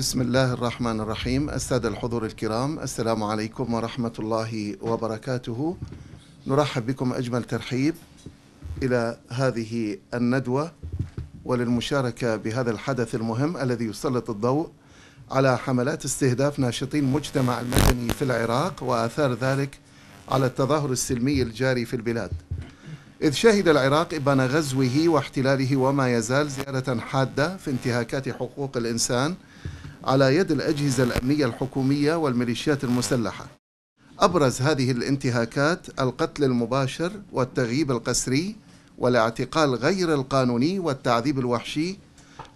بسم الله الرحمن الرحيم السادة الحضور الكرام السلام عليكم ورحمة الله وبركاته نرحب بكم أجمل ترحيب إلى هذه الندوة وللمشاركة بهذا الحدث المهم الذي يسلط الضوء على حملات استهداف ناشطين المجتمع المدني في العراق وآثار ذلك على التظاهر السلمي الجاري في البلاد إذ شهد العراق إبان غزوه واحتلاله وما يزال زيادة حادة في انتهاكات حقوق الإنسان على يد الأجهزة الأمنية الحكومية والميليشيات المسلحة. أبرز هذه الانتهاكات القتل المباشر والتغييب القسري والاعتقال غير القانوني والتعذيب الوحشي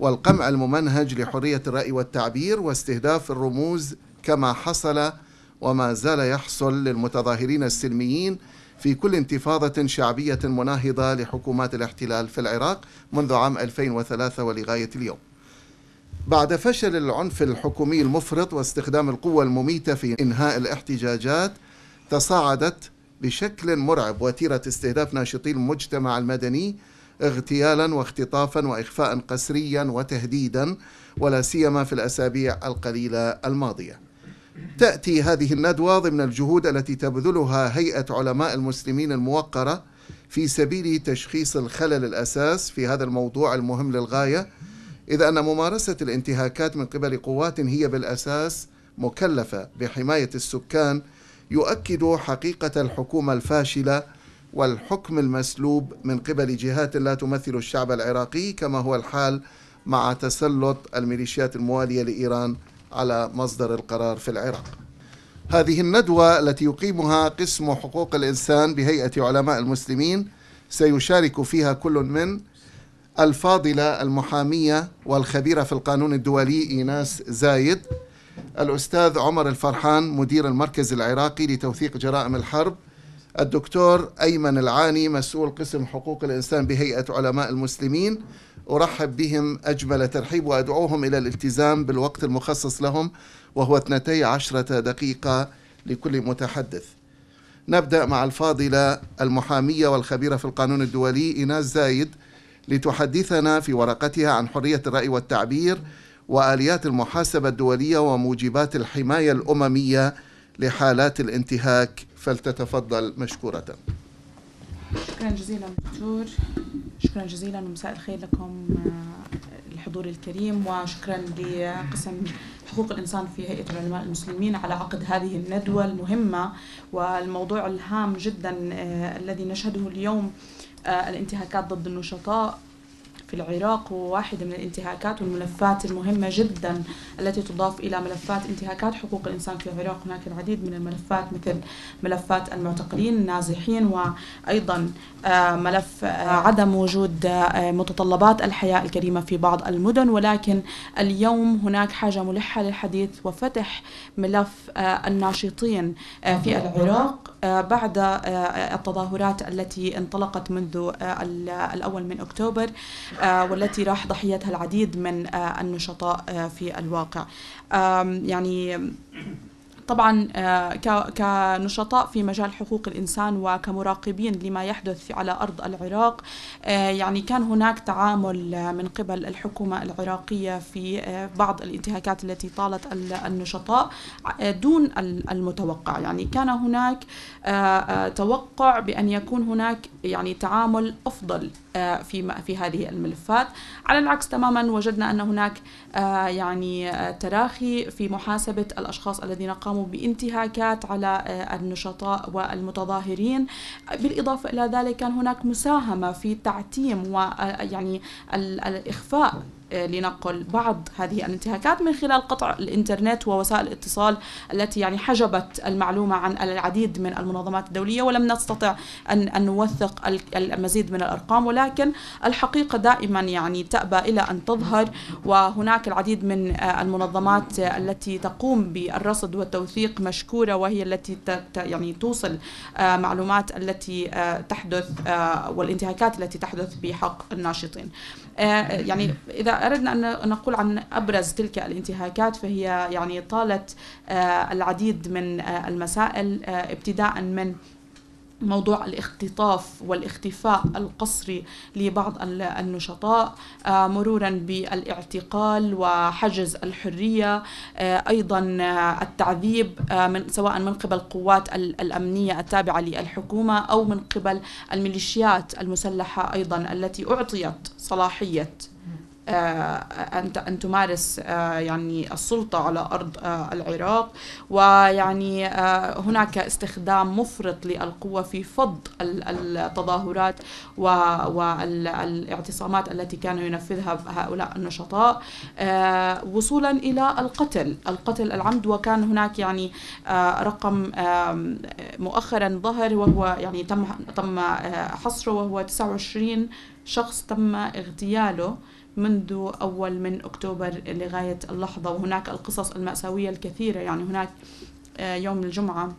والقمع الممنهج لحرية الرأي والتعبير واستهداف الرموز كما حصل وما زال يحصل للمتظاهرين السلميين في كل انتفاضة شعبية مناهضة لحكومات الاحتلال في العراق منذ عام 2003 ولغاية اليوم. بعد فشل العنف الحكومي المفرط واستخدام القوة المميتة في إنهاء الاحتجاجات تصاعدت بشكل مرعب وتيرة استهداف ناشطي المجتمع المدني اغتيالا واختطافا واخفاء قسريا وتهديدا ولا سيما في الأسابيع القليلة الماضية. تأتي هذه الندوة ضمن الجهود التي تبذلها هيئة علماء المسلمين الموقرة في سبيل تشخيص الخلل الأساس في هذا الموضوع المهم للغاية إذ أن ممارسة الانتهاكات من قبل قوات هي بالأساس مكلفة بحماية السكان يؤكد حقيقة الحكومة الفاشلة والحكم المسلوب من قبل جهات لا تمثل الشعب العراقي كما هو الحال مع تسلط الميليشيات الموالية لإيران على مصدر القرار في العراق. هذه الندوة التي يقيمها قسم حقوق الإنسان بهيئة علماء المسلمين سيشارك فيها كل من الفاضلة المحامية والخبيرة في القانون الدولي إيناس زايد الأستاذ عمر الفرحان مدير المركز العراقي لتوثيق جرائم الحرب الدكتور أيمن العاني مسؤول قسم حقوق الإنسان بهيئة علماء المسلمين. أرحب بهم أجمل ترحيب وأدعوهم إلى الالتزام بالوقت المخصص لهم وهو 12 دقيقة لكل متحدث. نبدأ مع الفاضلة المحامية والخبيرة في القانون الدولي إيناس زايد. لتحدثنا في ورقتها عن حرية الرأي والتعبير وآليات المحاسبة الدولية وموجبات الحماية الأممية لحالات الانتهاك. فلتتفضل مشكورة. شكرا جزيلا دكتور. شكرا جزيلا ومساء الخير لكم آه، الحضور الكريم وشكرا لقسم حقوق الإنسان في هيئة العلماء المسلمين على عقد هذه الندوة المهمة والموضوع الهام جدا آه، الذي نشهده اليوم. الانتهاكات ضد النشطاء في العراق واحدة من الانتهاكات والملفات المهمة جدا التي تضاف إلى ملفات انتهاكات حقوق الإنسان في العراق. هناك العديد من الملفات مثل ملفات المعتقلين النازحين وأيضا آه، ملف آه، عدم وجود متطلبات الحياة الكريمة في بعض المدن. ولكن اليوم هناك حاجة ملحة للحديث وفتح ملف الناشطين في العراق. آه، بعد آه، التظاهرات التي انطلقت منذ آه، الأول من أكتوبر والتي راح ضحيتها العديد من النشطاء في الواقع. يعني طبعا آه، كنشطاء في مجال حقوق الإنسان وكمراقبين لما يحدث على أرض العراق. آه، يعني كان هناك تعامل آه، من قبل الحكومة العراقية في بعض الانتهاكات التي طالت النشطاء دون المتوقع. يعني كان هناك توقع بأن يكون هناك يعني تعامل أفضل في في هذه الملفات. على العكس تماما وجدنا أن هناك يعني تراخي في محاسبة الأشخاص الذين قاموا قاموا بانتهاكات على آه، النشطاء والمتظاهرين. بالإضافة إلى ذلك كان هناك مساهمة في تعتيم ويعني آه، الإخفاء لنقل بعض هذه الانتهاكات من خلال قطع الإنترنت ووسائل الاتصال التي يعني حجبت المعلومة عن العديد من المنظمات الدولية ولم نستطع ان نوثق المزيد من الأرقام ولكن الحقيقة دائما يعني تأبى إلى أن تظهر وهناك العديد من المنظمات التي تقوم بالرصد والتوثيق مشكورة وهي التي يعني توصل معلومات التي تحدث والانتهاكات التي تحدث بحق الناشطين. يعني إذا أردنا أن نقول عن أبرز تلك الانتهاكات فهي يعني طالت آه، العديد من آه، المسائل آه، ابتداء من موضوع الاختطاف والاختفاء القسري لبعض النشطاء مرورا بالاعتقال وحجز الحرية أيضا التعذيب من سواء من قبل القوات الأمنية التابعة للحكومة أو من قبل الميليشيات المسلحة أيضا التي أعطيت صلاحية. أن أن تمارس آه، يعني السلطة على أرض آه، العراق. ويعني هناك استخدام مفرط للقوة في فض التظاهرات والإعتصامات التي كانوا ينفذها هؤلاء النشطاء. وصولا إلى القتل. القتل العمد وكان هناك يعني رقم مؤخرا ظهر وهو يعني تم تم حصره وهو 29 شخص تم اغتياله. منذ أول من أكتوبر لغاية اللحظة وهناك القصص المأساوية الكثيرة يعني هناك آه، يوم الجمعة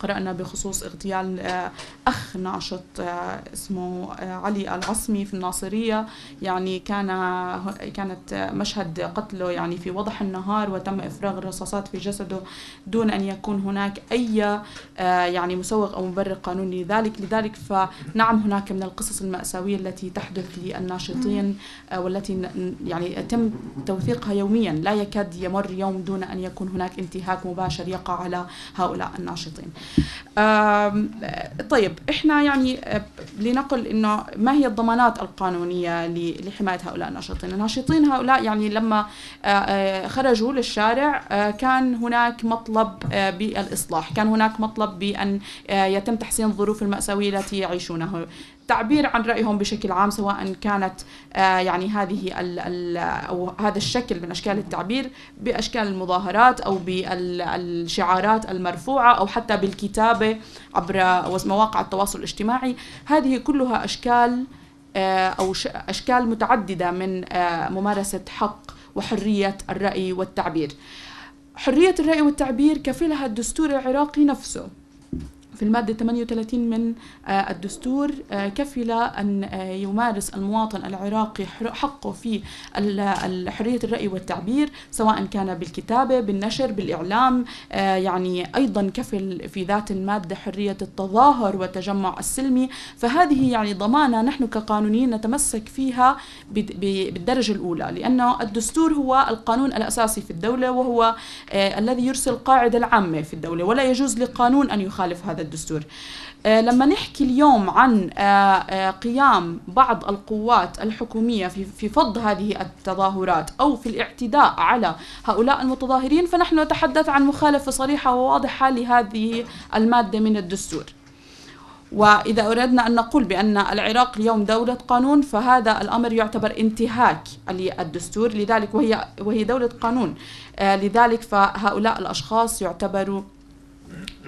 قرأنا بخصوص اغتيال آه، أخ ناشط آه، اسمه آه، علي العصمي في الناصرية. يعني كان كانت مشهد قتله يعني في وضح النهار وتم إفراغ الرصاصات في جسده دون أن يكون هناك أي يعني مسوغ أو مبرر قانوني. لذلك لذلك فنعم هناك من القصص المأساوية التي تحدث للناشطين والتي يعني يتم توثيقها يوميا. لا يكاد يمر يوم دون أن يكون هناك انتهاك مباشر يقع على هؤلاء الناشطين. طيب إحنا يعني آه، لنقل إنه ما هي الضمانات القانونية لحماية هؤلاء الناشطين؟ الناشطين هؤلاء يعني لما آه، آه، خرجوا للشارع كان هناك مطلب بالإصلاح، كان هناك مطلب بأن يتم تحسين الظروف المأساوية التي يعيشونها، التعبير عن رأيهم بشكل عام سواء كانت آه، يعني هذه ال ال أو هذا الشكل من أشكال التعبير بأشكال المظاهرات أو بالشعارات المرفوعة أو حتى بالكتابة عبر مواقع التواصل الاجتماعي. هذه كلها أشكال آه، أو أشكال متعددة من آه، ممارسة حق وحرية الرأي والتعبير. حرية الرأي والتعبير كفلها الدستور العراقي نفسه. في المادة 38 من آه، الدستور آه، كفل أن آه، يمارس المواطن العراقي حقه في حرية الرأي والتعبير سواء كان بالكتابة بالنشر بالإعلام يعني أيضا كفل في ذات المادة حرية التظاهر والتجمع السلمي. فهذه يعني ضمانة نحن كقانونيين نتمسك فيها بالدرجة الأولى لأنه الدستور هو القانون الأساسي في الدولة وهو الذي يرسل القاعدة العامة في الدولة ولا يجوز لقانون أن يخالف هذا الدستور. آه، لما نحكي اليوم عن آه، آه، قيام بعض القوات الحكومية في فض هذه التظاهرات أو في الاعتداء على هؤلاء المتظاهرين فنحن نتحدث عن مخالفة صريحة وواضحة لهذه المادة من الدستور. وإذا أردنا أن نقول بأن العراق اليوم دولة قانون فهذا الأمر يعتبر انتهاك للدستور. لذلك وهي وهي دولة قانون. لذلك فهؤلاء الأشخاص يعتبروا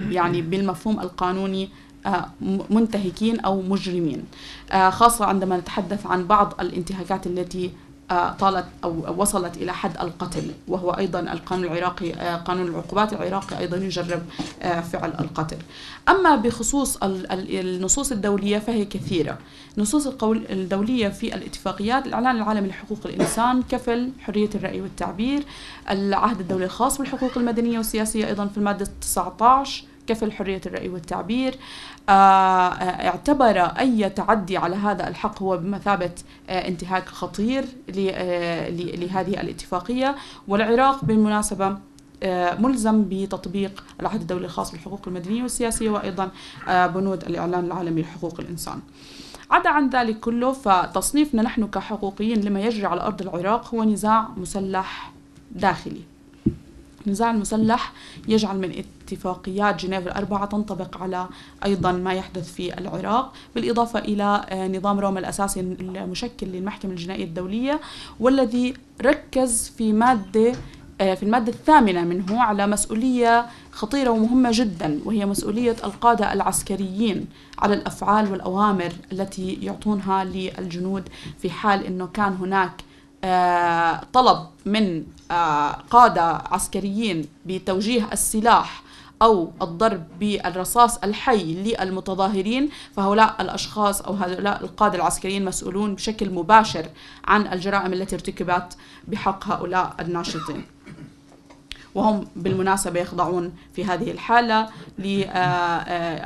يعني بالمفهوم القانوني آه، منتهكين أو مجرمين آه، خاصة عندما نتحدث عن بعض الانتهاكات التي آه، طالت أو وصلت إلى حد القتل وهو أيضا القانون العراقي قانون العقوبات العراقي أيضا يجرب فعل القتل. أما بخصوص النصوص الدولية فهي كثيرة. النصوص الدولية في الاتفاقيات الإعلان العالمي لحقوق الإنسان كفل حرية الرأي والتعبير، العهد الدولي الخاص بالحقوق المدنية والسياسية أيضا في المادة 19 كفل حرية الرأي والتعبير؟ آه، آه، اعتبر أي تعدي على هذا الحق هو بمثابة آه، انتهاك خطير لهذه الاتفاقية والعراق بالمناسبة ملزم بتطبيق العهد الدولي الخاص بالحقوق المدنية والسياسية وأيضا بنود الإعلان العالمي لحقوق الإنسان. عدا عن ذلك كله فتصنيفنا نحن كحقوقيين لما يجري على أرض العراق هو نزاع مسلح داخلي. النزاع المسلح يجعل من اتفاقيات جنيف الأربعة تنطبق على أيضا ما يحدث في العراق بالإضافة إلى آه، نظام روما الأساسي المشكل للمحكمة الجنائية الدولية والذي ركز في مادة آه، في المادة الثامنة منه على مسؤولية خطيرة ومهمة جدا وهي مسؤولية القادة العسكريين على الأفعال والأوامر التي يعطونها للجنود في حال أنه كان هناك آه، طلب من قادة عسكريين بتوجيه السلاح أو الضرب بالرصاص الحي للمتظاهرين فهؤلاء الأشخاص أو هؤلاء القادة العسكريين مسؤولون بشكل مباشر عن الجرائم التي ارتكبت بحق هؤلاء الناشطين. وهم بالمناسبة يخضعون في هذه الحالة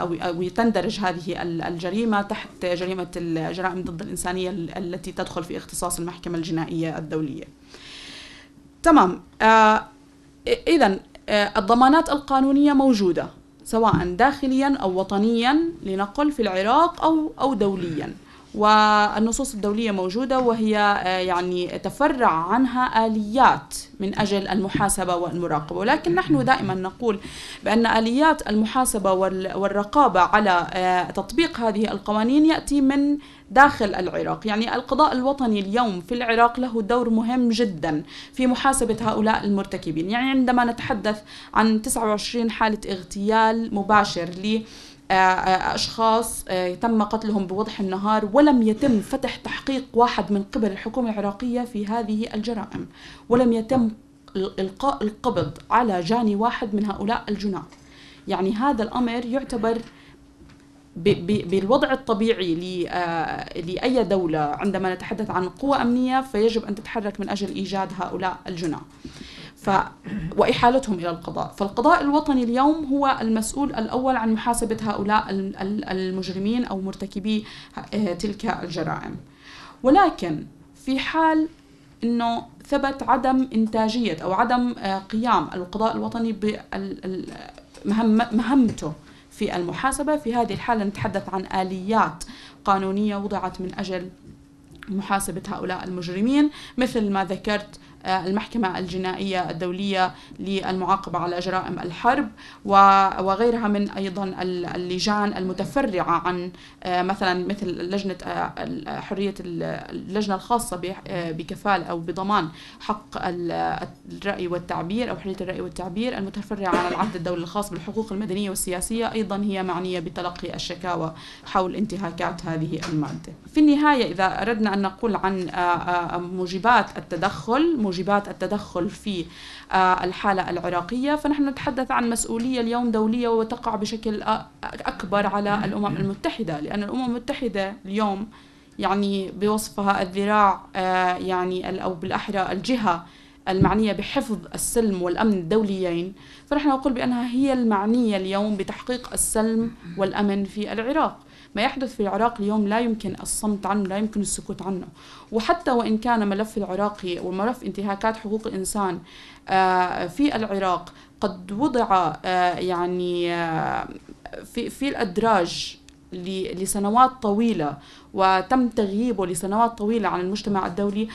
أو تندرج هذه الجريمة تحت جريمة الجرائم ضد الإنسانية التي تدخل في اختصاص المحكمة الجنائية الدولية. تمام. إذا الضمانات القانونية موجودة سواء داخليا أو وطنيا لنقل في العراق أو أو دوليا. والنصوص الدولية موجودة وهي آه، يعني تفرع عنها آليات من أجل المحاسبة والمراقبة. ولكن نحن دائما نقول بأن آليات المحاسبة والرقابة على آه، تطبيق هذه القوانين يأتي من داخل العراق. يعني القضاء الوطني اليوم في العراق له دور مهم جدا في محاسبة هؤلاء المرتكبين. يعني عندما نتحدث عن 29 حالة اغتيال مباشر أشخاص آه، تم قتلهم بوضح النهار ولم يتم فتح تحقيق واحد من قبل الحكومة العراقية في هذه الجرائم. ولم يتم إلقاء القبض على جاني واحد من هؤلاء الجناة. يعني هذا الأمر يعتبر بالوضع الطبيعي لأي دولة عندما نتحدث عن قوة أمنية فيجب أن تتحرك من أجل إيجاد هؤلاء الجناة. ف وإحالتهم إلى القضاء. فالقضاء الوطني اليوم هو المسؤول الأول عن محاسبة هؤلاء المجرمين أو مرتكبي آه، تلك الجرائم. ولكن في حال أنه ثبت عدم إنتاجية أو عدم آه، قيام القضاء الوطني بمهمته في المحاسبة في هذه الحالة نتحدث عن آليات قانونية وضعت من أجل محاسبة هؤلاء المجرمين مثل ما ذكرت المحكمة الجنائية الدولية للمعاقبة على جرائم الحرب وغيرها من أيضا اللجان المتفرعة عن آه، مثلا مثل لجنة آه، حرية اللجنة الخاصة بكفالة أو بضمان حق الرأي والتعبير أو حرية الرأي والتعبير المتفرعة عن العهد الدولي الخاص بالحقوق المدنية والسياسية أيضا هي معنية بتلقي الشكاوى حول انتهاكات هذه المادة. في النهاية إذا أردنا أن نقول عن موجبات التدخل موجبات التدخل في آه، الحالة العراقية. فنحن نتحدث عن مسؤولية اليوم دولية وتقع بشكل أكبر على الأمم المتحدة. لأن الأمم المتحدة اليوم يعني بوصفها الذراع آه، يعني أو بالأحرى الجهة المعنية بحفظ السلم والأمن الدوليين. فنحن نقول بأنها هي المعنية اليوم بتحقيق السلم والأمن في العراق. ما يحدث في العراق اليوم لا يمكن الصمت عنه لا يمكن السكوت عنه. وحتى وإن كان ملف العراقي وملف انتهاكات حقوق الإنسان آه، في العراق قد وضع آه، يعني آه، في في الأدراج لسنوات طويلة وتم تغييبه لسنوات طويلة عن المجتمع الدولي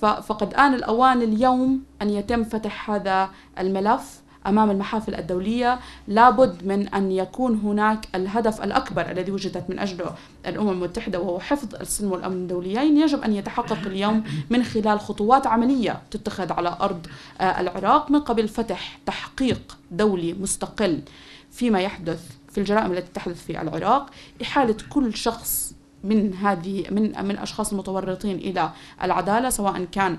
فقد آن الأوان اليوم أن يتم فتح هذا الملف. أمام المحافل الدولية لابد من أن يكون هناك الهدف الأكبر الذي وجدت من أجله الأمم المتحدة وهو حفظ السلم والأمن الدوليين. يجب أن يتحقق اليوم من خلال خطوات عملية تتخذ على أرض آه، العراق من قبل فتح تحقيق دولي مستقل فيما يحدث في الجرائم التي تحدث في العراق. إحالة كل شخص من هذه من من الأشخاص المتورطين إلى العدالة سواء كان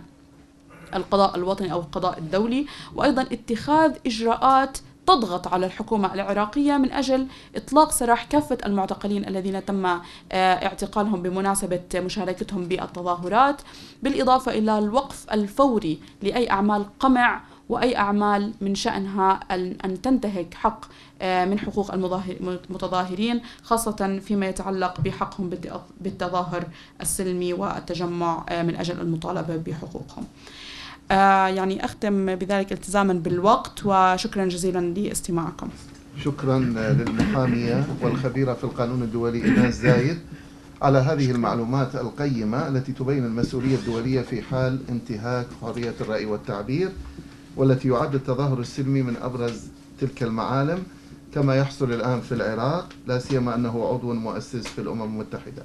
القضاء الوطني أو القضاء الدولي وأيضا اتخاذ إجراءات تضغط على الحكومة العراقية من أجل إطلاق سراح كافة المعتقلين الذين تم آه، اعتقالهم بمناسبة مشاركتهم بالتظاهرات بالإضافة إلى الوقف الفوري لأي أعمال قمع وأي أعمال من شأنها أن تنتهك حق آه، من حقوق المتظاهرين خاصة فيما يتعلق بحقهم بالتظاهر السلمي والتجمع آه، من أجل المطالبة بحقوقهم. يعني أختم بذلك التزاما بالوقت وشكرا جزيلا لاستماعكم. شكرا للمحامية والخبيرة في القانون الدولي إيناس زايد على هذه المعلومات القيمة التي تبين المسؤولية الدولية في حال انتهاك حرية الرأي والتعبير والتي يعد التظاهر السلمي من أبرز تلك المعالم كما يحصل الآن في العراق لا سيما أنه عضو مؤسس في الأمم المتحدة.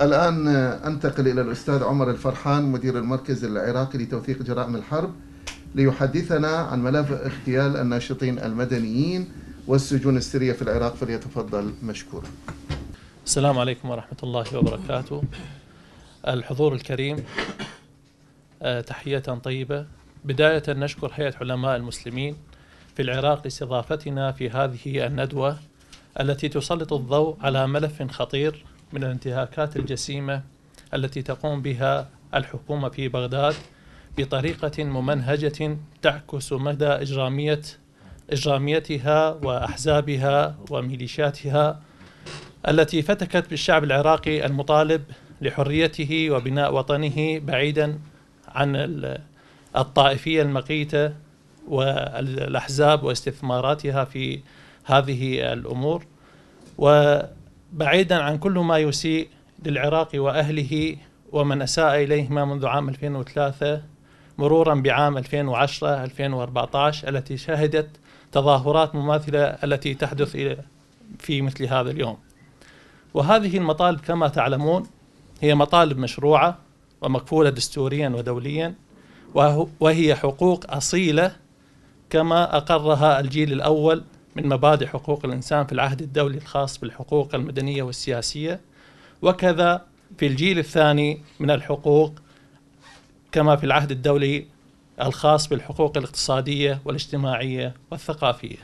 الآن أنتقل إلى الأستاذ عمر الفرحان مدير المركز العراقي لتوثيق جرائم الحرب ليحدثنا عن ملف اغتيال الناشطين المدنيين والسجون السرية في العراق. فليتفضل مشكورا. السلام عليكم ورحمة الله وبركاته. الحضور الكريم آه، تحية طيبة. بداية نشكر هيئة علماء المسلمين في العراق لاستضافتنا في هذه الندوة التي تسلط الضوء على ملف خطير من الانتهاكات الجسيمة التي تقوم بها الحكومة في بغداد بطريقة ممنهجة تعكس مدى إجرامية إجراميتها وأحزابها وميليشياتها التي فتكت بالشعب العراقي المطالب لحريته وبناء وطنه بعيدا عن ال- الطائفية المقيتة والأحزاب واستثماراتها في هذه الأمور. وبعيدا عن كل ما يسيء للعراق وأهله ومن أساء إليهما منذ عام 2003 مرورا بعام 2010 2014 التي شهدت تظاهرات مماثلة التي تحدث في مثل هذا اليوم. وهذه المطالب كما تعلمون هي مطالب مشروعة ومكفولة دستوريا ودوليا وهي حقوق أصيلة كما أقرها الجيل الأول من مبادئ حقوق الإنسان في العهد الدولي الخاص بالحقوق المدنية والسياسية وكذا في الجيل الثاني من الحقوق كما في العهد الدولي الخاص بالحقوق الاقتصادية والاجتماعية والثقافية.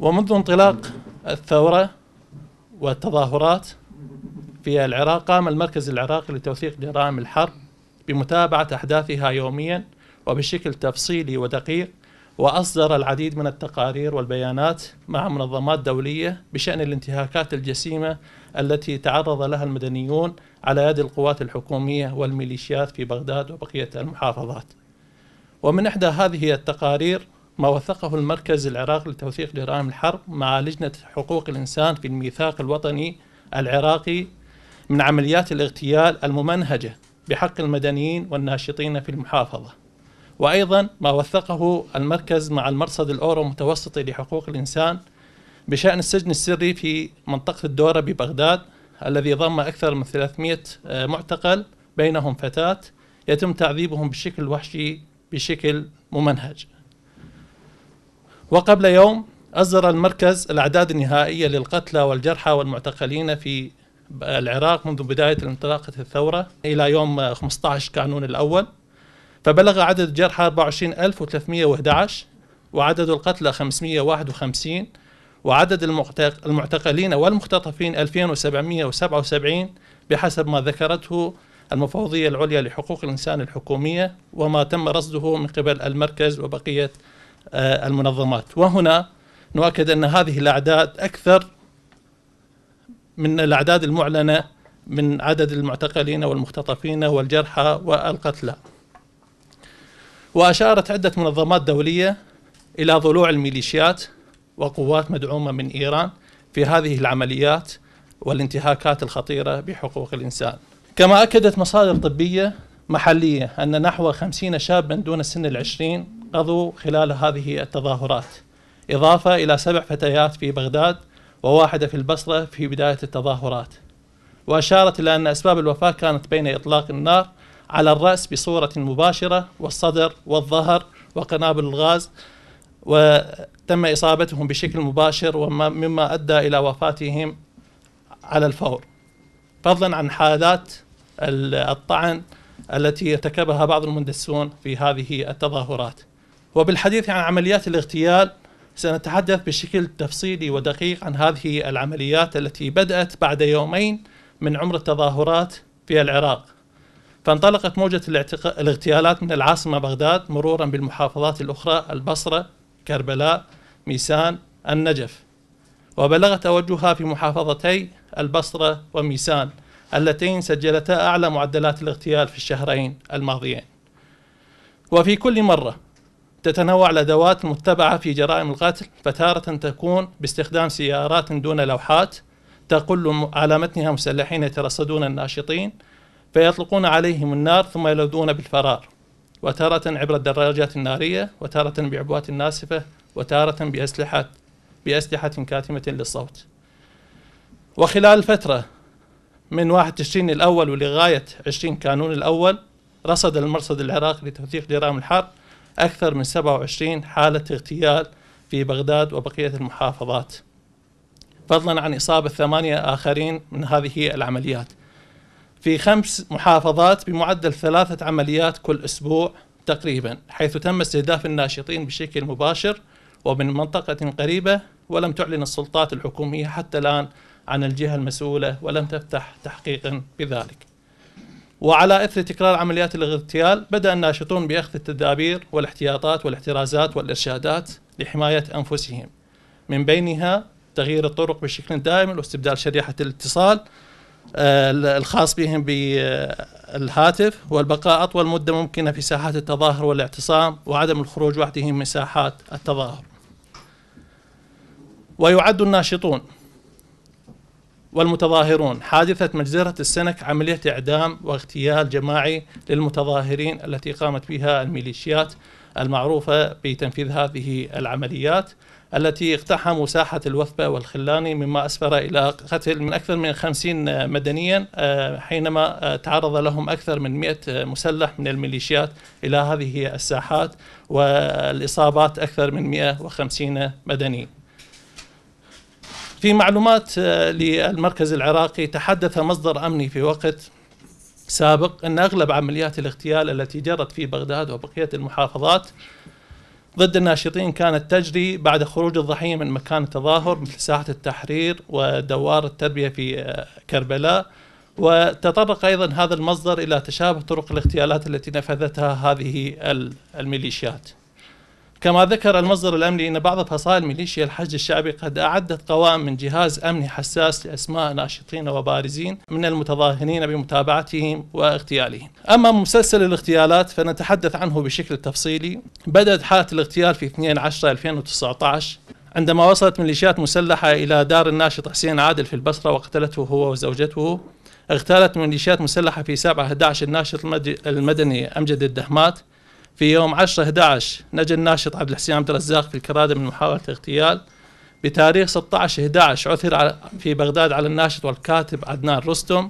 ومنذ انطلاق الثورة والتظاهرات في العراق قام المركز العراقي لتوثيق جرائم الحرب بمتابعة أحداثها يوميا وبشكل تفصيلي ودقيق وأصدر العديد من التقارير والبيانات مع منظمات دولية بشأن الانتهاكات الجسيمة التي تعرض لها المدنيون على يد القوات الحكومية والميليشيات في بغداد وبقية المحافظات. ومن إحدى هذه التقارير ما وثقه المركز العراقي لتوثيق جرائم الحرب مع لجنة حقوق الإنسان في الميثاق الوطني العراقي من عمليات الاغتيال الممنهجة بحق المدنيين والناشطين في المحافظة. وأيضا ما وثقه المركز مع المرصد الأورو متوسطي لحقوق الإنسان بشأن السجن السري في منطقة الدورة ببغداد الذي ضم أكثر من 300 آه، معتقل بينهم فتاة يتم تعذيبهم بشكل وحشي بشكل ممنهج. وقبل يوم أصدر المركز الأعداد النهائية للقتلى والجرحى والمعتقلين في العراق منذ بداية انطلاقة الثورة إلى يوم 15 كانون الأول. فبلغ عدد الجرحى 24311 وعدد القتلى 551 وعدد المعتق- المعتقلين والمختطفين 2777 بحسب ما ذكرته المفوضية العليا لحقوق الإنسان الحكومية وما تم رصده من قبل المركز وبقية آه، المنظمات. وهنا نؤكد أن هذه الأعداد أكثر من الأعداد المعلنة من عدد المعتقلين والمختطفين والجرحى والقتلى. وأشارت عدة منظمات دولية إلى ضلوع الميليشيات وقوات مدعومة من إيران في هذه العمليات والانتهاكات الخطيرة بحقوق الإنسان. كما أكدت مصادر طبية محلية أن نحو خمسين شابا دون سن العشرين قضوا خلال هذه التظاهرات إضافة إلى سبع فتيات في بغداد وواحدة في البصرة في بداية التظاهرات. وأشارت إلى أن أسباب الوفاة كانت بين إطلاق النار على الرأس بصورة مباشرة والصدر والظهر وقنابل الغاز وتم إصابتهم بشكل مباشر وما- مما أدى إلى وفاتهم على الفور. فضلا عن حالات ال- الطعن التي ارتكبها بعض المندسون في هذه التظاهرات. وبالحديث عن عمليات الاغتيال سنتحدث بشكل تفصيلي ودقيق عن هذه العمليات التي بدأت بعد يومين من عمر التظاهرات في العراق. فانطلقت موجة الاغتيالات من العاصمة بغداد مرورا بالمحافظات الأخرى البصرة كربلاء ميسان النجف. وبلغت توجهها في محافظتي البصرة وميسان اللتين سجلتا أعلى معدلات الاغتيال في الشهرين الماضيين. وفي كل مرة تتنوع الأدوات المتبعة في جرائم القتل فتارة تكون باستخدام سيارات دون لوحات تقل على متنها مسلحين يترصدون الناشطين فيطلقون عليهم النار ثم يلوذون بالفرار وتارة عبر الدراجات النارية وتارة بعبوات ناسفة وتارة بأسلحة بأسلحة كاتمة للصوت. وخلال الفترة من 1 تشرين الأول ولغاية 20 كانون الأول رصد المرصد العراقي لتوثيق جرائم الحرب أكثر من 27 حالة اغتيال في بغداد وبقية المحافظات. فضلا عن إصابة ثمانية آخرين من هذه العمليات. في خمس محافظات بمعدل ثلاثة عمليات كل أسبوع تقريبا حيث تم استهداف الناشطين بشكل مباشر ومن منطقة قريبة ولم تعلن السلطات الحكومية حتى الآن عن الجهة المسؤولة ولم تفتح تحقيقا بذلك. وعلى إثر تكرار عمليات الاغتيال بدأ الناشطون بأخذ التدابير والاحتياطات والاحترازات والإرشادات لحماية أنفسهم. من بينها تغيير الطرق بشكل دائم واستبدال شريحة الاتصال الخاص بهم بالهاتف والبقاء أطول مدة ممكنة في ساحات التظاهر والاعتصام وعدم الخروج وحدهم من ساحات التظاهر. ويعد الناشطون والمتظاهرون حادثة مجزرة السنك عملية إعدام واغتيال جماعي للمتظاهرين التي قامت بها الميليشيات المعروفة بتنفيذ هذه العمليات التي اقتحموا ساحة الوثبة والخلاني مما أسفر إلى قتل من أكثر من خمسين مدنيا آه، حينما آه، تعرض لهم أكثر من مئة مسلح من الميليشيات إلى هذه الساحات والإصابات أكثر من 150 مدني في معلومات آه، للمركز العراقي تحدث مصدر أمني في وقت سابق أن أغلب عمليات الاغتيال التي جرت في بغداد وبقية المحافظات ضد الناشطين كانت تجري بعد خروج الضحية من مكان التظاهر مثل ساحة التحرير ودوار التربية في آه، كربلاء. وتطرق أيضا هذا المصدر إلى تشابه طرق الاغتيالات التي نفذتها هذه الميليشيات. كما ذكر المصدر الأمني أن بعض فصائل ميليشيا الحج الشعبي قد أعدت قوائم من جهاز أمني حساس لأسماء ناشطين وبارزين من المتظاهرين بمتابعتهم واغتيالهم. أما مسلسل الاغتيالات فنتحدث عنه بشكل تفصيلي. بدأت حالة الاغتيال في 2 10 2019 عندما وصلت ميليشيات مسلحة إلى دار الناشط حسين عادل في البصرة وقتلته هو وزوجته. اغتالت ميليشيات مسلحة في 7 11 الناشط المدني أمجد الدهمات. في يوم 10 11 نجا الناشط عبد الحسين عبد الرزاق في الكرادة من محاولة اغتيال بتاريخ 16 11 عثر في بغداد على الناشط والكاتب عدنان رستم.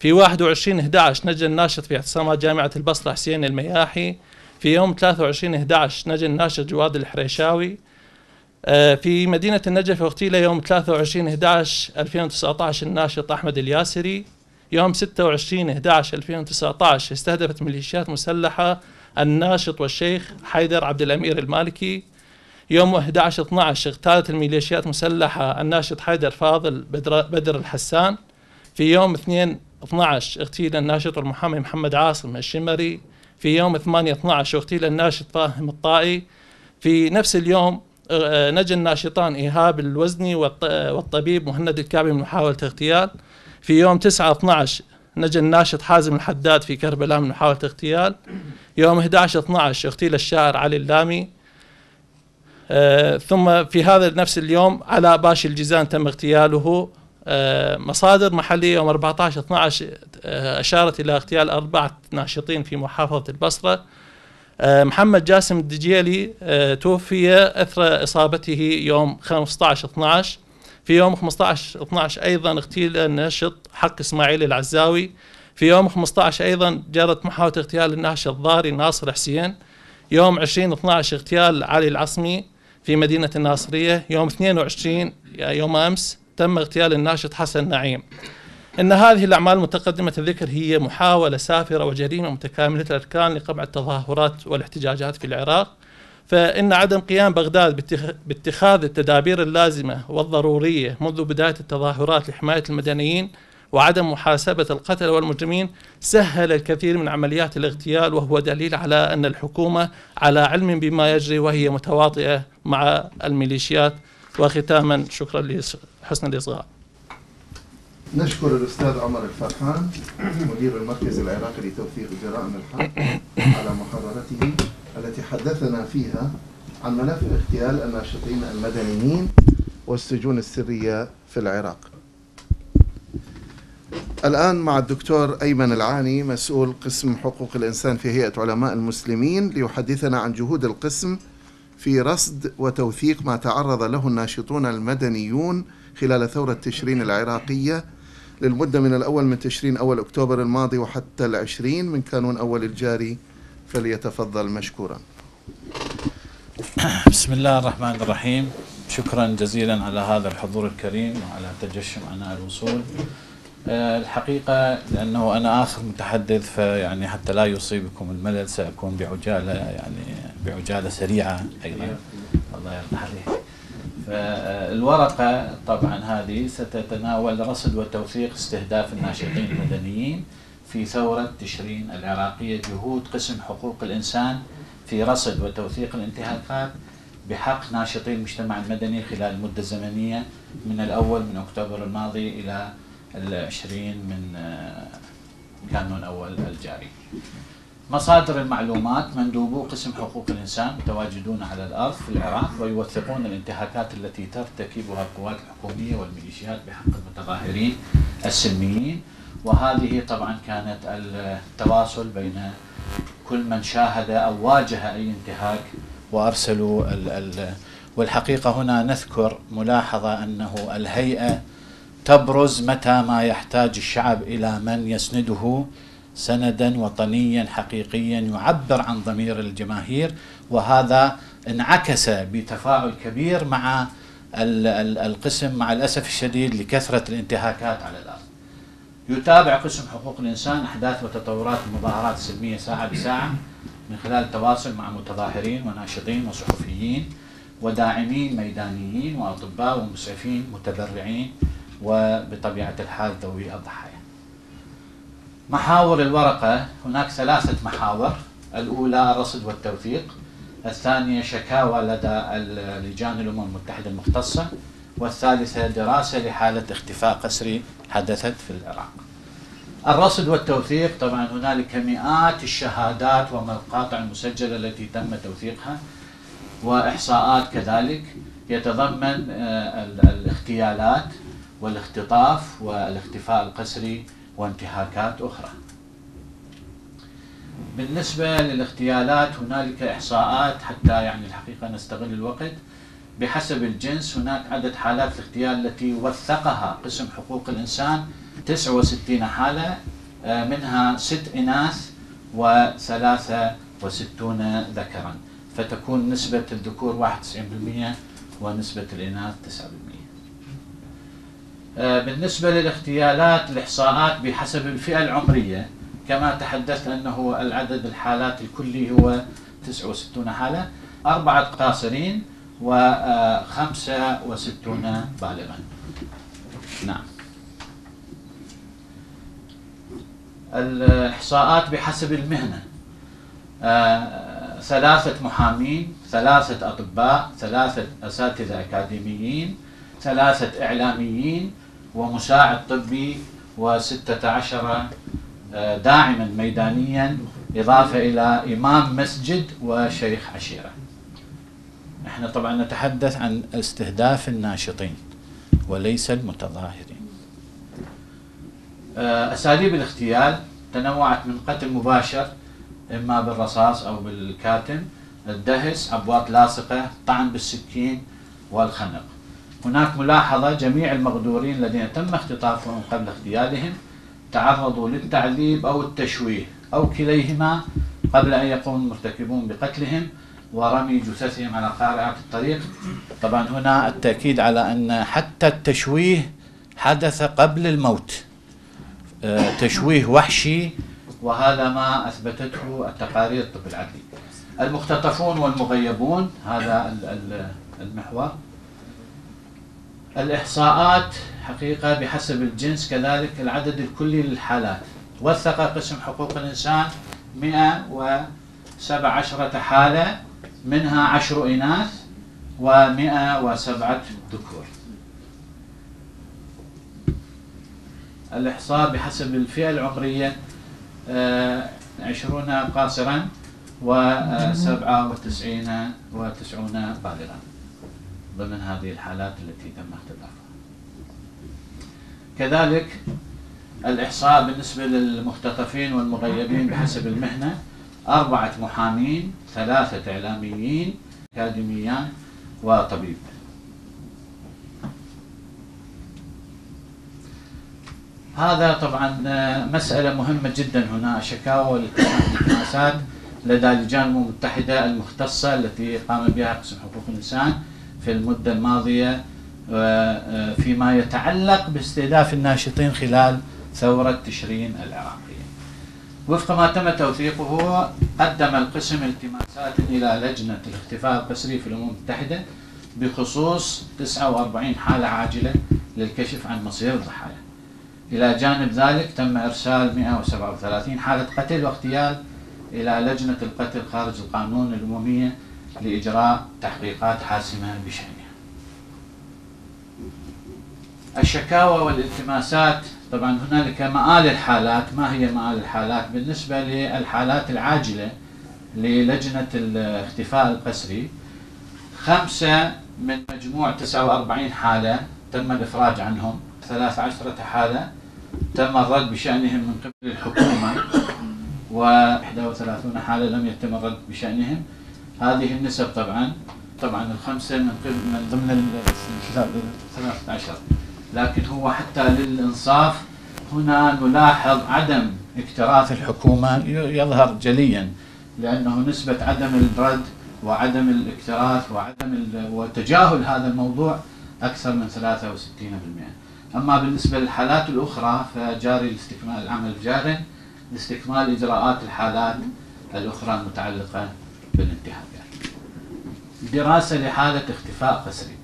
في 21 11 نجا الناشط في اعتصامات جامعة البصرة حسين المياحي. في يوم 23 11 نجا الناشط جواد الحريشاوي. آه، في مدينة النجف اغتيل يوم 23 11 2019 الناشط أحمد الياسري. يوم 26 11 2019 استهدفت ميليشيات مسلحة الناشط والشيخ حيدر عبد الأمير المالكي. يوم 11 12 اغتالت الميليشيات المسلحه الناشط حيدر فاضل بدر, بدر الحسان. في يوم 2 12 اغتيل الناشط المحامي محمد عاصم الشمري. في يوم 8 12 اغتيل الناشط فاهم الطائي. في نفس اليوم آه، نجا الناشطان إيهاب الوزني والطبيب مهند الكعبي من محاولة اغتيال. في يوم 9 12 نجا الناشط حازم الحداد في كربلاء من محاولة اغتيال. يوم 11 12 اغتيل الشاعر علي اللامي. آه ثم في هذا نفس اليوم على باشي الجيزان تم اغتياله آه مصادر محلية. يوم 14 12 آه أشارت إلى اغتيال أربعة ناشطين في محافظة البصرة. آه محمد جاسم الدجيلي آه، توفي أثر إصابته يوم 15 12 في يوم 15 12 أيضا اغتيل الناشط حق إسماعيل العزاوي. في يوم 15 أيضا جرت محاولة اغتيال الناشط ضاري ناصر حسين. يوم 20 12 اغتيال علي العصمي في مدينة الناصرية. يوم 22 يوم أمس تم اغتيال الناشط حسن نعيم. إن هذه الأعمال متقدمه الذكر هي محاولة سافرة وجريمة متكاملة الاركان لقمع التظاهرات والاحتجاجات في العراق. فإن عدم قيام بغداد باتخاذ التدابير اللازمة والضرورية منذ بداية التظاهرات لحماية المدنيين وعدم محاسبة القتلة والمجرمين سهل الكثير من عمليات الاغتيال وهو دليل على أن الحكومة على علم بما يجري وهي متواطئة مع الميليشيات. وختاما شكرا لحسن الإصغاء. نشكر الأستاذ عمر الفرحان مدير المركز العراقي لتوثيق جرائم الحرب على محاضرته. التي حدثنا فيها عن ملف اغتيال الناشطين المدنيين والسجون السرية في العراق. الآن مع الدكتور أيمن العاني مسؤول قسم حقوق الإنسان في هيئة علماء المسلمين ليحدثنا عن جهود القسم في رصد وتوثيق ما تعرض له الناشطون المدنيون خلال ثورة تشرين العراقية للمدة من الأول من تشرين أول أكتوبر الماضي وحتى العشرين من كانون أول الجاري فليتفضل مشكورا. بسم الله الرحمن الرحيم. شكرا جزيلا على هذا الحضور الكريم وعلى تجشم عناء الوصول. آه، الحقيقة لأنه أنا آخر متحدث فيعني حتى لا يصيبكم الملل سأكون بعجالة يعني بعجالة سريعة أيضا. الله يرضى عليك. فالورقة طبعا هذه ستتناول رصد وتوثيق استهداف الناشطين المدنيين. في ثورة تشرين العراقية جهود قسم حقوق الإنسان في رصد وتوثيق الانتهاكات بحق ناشطي المجتمع المدني خلال المدة الزمنية من الأول من أكتوبر الماضي إلى العشرين من آه، كانون أول الجاري. مصادر المعلومات مندوبو قسم حقوق الإنسان متواجدون على الأرض في العراق ويوثقون الانتهاكات التي ترتكبها القوات الحكومية والميليشيات بحق المتظاهرين السلميين وهذه طبعا كانت التواصل بين كل من شاهد أو واجه أي انتهاك. وأرسلوا ال ال والحقيقة هنا نذكر ملاحظة أنه الهيئة تبرز متى ما يحتاج الشعب إلى من يسنده سندا وطنيا حقيقيا يعبر عن ضمير الجماهير. وهذا انعكس بتفاعل كبير مع القسم مع الأسف الشديد لكثرة الانتهاكات على الأرض. يتابع قسم حقوق الإنسان أحداث وتطورات المظاهرات السلمية ساعة بساعة من خلال التواصل مع متظاهرين وناشطين وصحفيين وداعمين ميدانيين وأطباء ومسعفين متبرعين وبطبيعة الحال ذوي الضحايا. محاور الورقة هناك ثلاثة محاور الأولى الرصد والتوثيق الثانية شكاوى لدى لجان الأمم المتحدة المختصة والثالثة دراسة لحالة اختفاء قسري حدثت في العراق. الرصد والتوثيق طبعا هنالك مئات الشهادات والمقاطع المسجلة التي تم توثيقها وإحصاءات كذلك. يتضمن آه، الاغتيالات والاختطاف والاختفاء القسري وانتهاكات أخرى. بالنسبة للاغتيالات هنالك إحصاءات حتى يعني الحقيقة نستغل الوقت. بحسب الجنس هناك عدد حالات الاغتيال التي وثقها قسم حقوق الإنسان 69 حالة آه، منها ست إناث وثلاثة وستون ذكرا. فتكون نسبة الذكور 91% ونسبة الإناث 9% آه، بالنسبة للاغتيالات الإحصاءات بحسب الفئة العمرية كما تحدثت أنه العدد الحالات الكلي هو 69 حالة. أربعة قاصرين وخمسة وستون بالغا. نعم. الإحصاءات بحسب المهنة. آه، ثلاثة محامين ثلاثة أطباء ثلاثة أساتذة أكاديميين ثلاثة إعلاميين ومساعد طبي وستة عشر آه، داعما ميدانيا إضافة إلى إمام مسجد وشيخ عشيرة. إحنا طبعا نتحدث عن استهداف الناشطين وليس المتظاهرين. آه، أساليب الاغتيال تنوعت من قتل مباشر إما بالرصاص أو بالكاتم الدهس أبواط لاصقة طعن بالسكين والخنق. هناك ملاحظة جميع المغدورين الذين تم اختطافهم قبل اغتيالهم تعرضوا للتعذيب أو التشويه أو كليهما قبل أن يقوم المرتكبون بقتلهم ورمي جثثهم على قارعة الطريق. طبعا هنا التأكيد على أن حتى التشويه حدث قبل الموت. آه، تشويه وحشي وهذا ما أثبتته التقارير الطب العدلي. المختطفون والمغيبون هذا المحور. الإحصاءات حقيقة بحسب الجنس كذلك العدد الكلي للحالات. وثق قسم حقوق الإنسان 117 حالة. منها عشر إناث ومئة وسبعة ذكور. الإحصاء بحسب الفئة العمرية آه، عشرون قاصرا وسبعة وتسعين وتسعون بالغا ضمن هذه الحالات التي تم اختلافها كذلك الإحصاء بالنسبة للمختطفين والمغيبين بحسب المهنة أربعة محامين ثلاثة إعلاميين أكاديميان وطبيب. هذا طبعا مسألة مهمة جدا هنا شكاوى والالتماسات لدى لجان الأمم المتحدة المختصة التي قام بها قسم حقوق الإنسان في المدة الماضية آه، فيما يتعلق باستهداف الناشطين خلال ثورة تشرين العراق وفق ما تم توثيقه قدم القسم التماسات إلى لجنة الاختفاء القسري في الأمم المتحدة بخصوص 49 حالة عاجلة للكشف عن مصير الضحايا. إلى جانب ذلك تم إرسال 137 حالة قتل واغتيال إلى لجنة القتل خارج القانون الأممية لإجراء تحقيقات حاسمة بشأنها. الشكاوى والالتماسات طبعا هنالك مآل الحالات. ما هي مآل الحالات؟ بالنسبة للحالات العاجلة للجنة الاختفاء القسري خمسة من مجموع 49 حالة تم الإفراج عنهم. 13 حالة تم الرد بشأنهم من قبل الحكومة و31 حالة لم يتم الرد بشأنهم. هذه النسب طبعا. طبعا الخمسة من قبل من ضمن ال 13 لكن هو حتى للإنصاف هنا نلاحظ عدم اكتراث الحكومة يظهر جليا لأنه نسبة عدم الرد وعدم الاكتراث وعدم وتجاهل هذا الموضوع أكثر من 63% أما بالنسبة للحالات الأخرى فجاري الاستكمال العمل جار لاستكمال إجراءات الحالات الأخرى المتعلقة بالانتهاكات. دراسة لحالة اختفاء قسري.